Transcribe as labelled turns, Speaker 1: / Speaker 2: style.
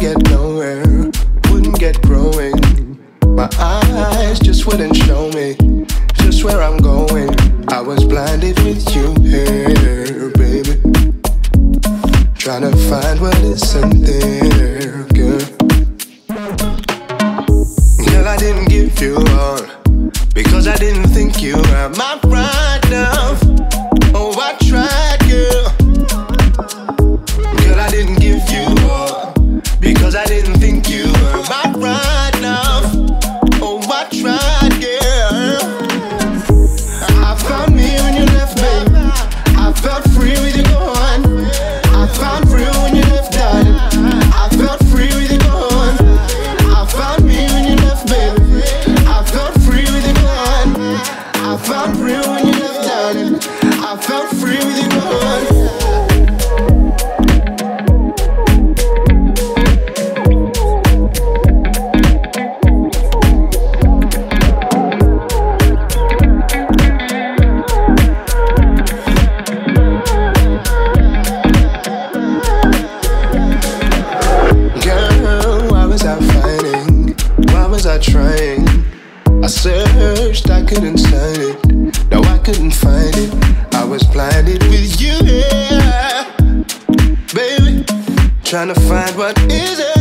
Speaker 1: get nowhere, wouldn't get growing. My eyes just wouldn't show me just where I'm going. I was blinded with you here, baby. Trying to find what isn't there, girl. Girl, I didn't give you I tried. searched, I couldn't sign it. No, I couldn't find it. I was blinded with you, yeah. Baby, trying to find what is it.